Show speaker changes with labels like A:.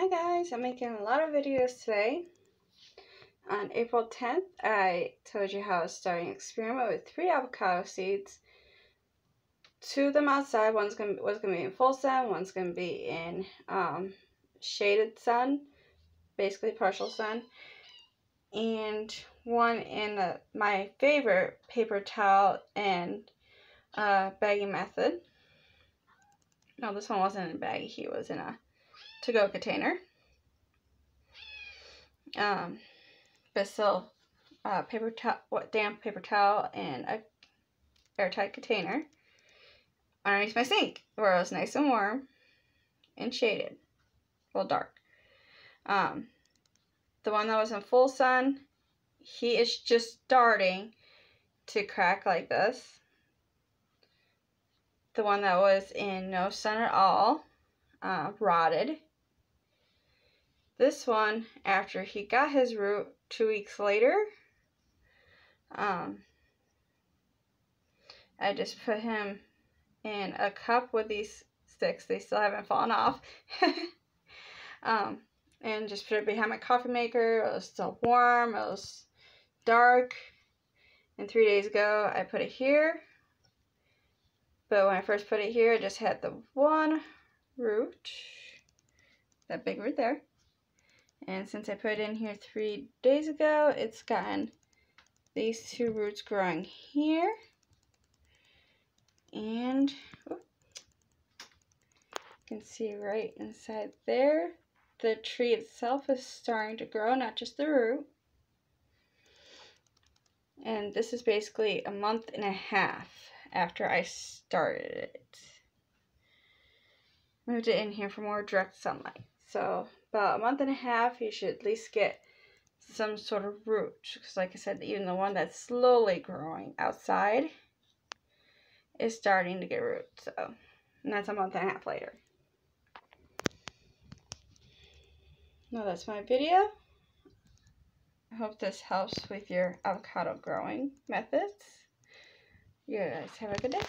A: Hi guys, I'm making a lot of videos today. On April 10th, I told you how I was starting an experiment with three avocado seeds. Two of them outside, one's gonna was gonna be in full sun, one's gonna be in um, shaded sun, basically partial sun, and one in the, my favorite paper towel and uh, bagging method. No, this one wasn't in a baggie, he was in a to-go container. Um, but uh, paper towel, what damp paper towel and a airtight container underneath my sink where it was nice and warm and shaded, well dark. Um, the one that was in full sun, he is just starting to crack like this. The one that was in no sun at all, uh, rotted. This one, after he got his root two weeks later, um, I just put him in a cup with these sticks. They still haven't fallen off. um, and just put it behind my coffee maker. It was still warm. It was dark. And three days ago, I put it here. But when I first put it here, I just had the one root. That big root there. And since I put it in here three days ago, it's gotten these two roots growing here. And oh, you can see right inside there, the tree itself is starting to grow, not just the root. And this is basically a month and a half after I started it. Moved it in here for more direct sunlight. So about a month and a half, you should at least get some sort of root. Because like I said, even the one that's slowly growing outside is starting to get root. So, and that's a month and a half later. Now that's my video. I hope this helps with your avocado growing methods. You guys have a good day.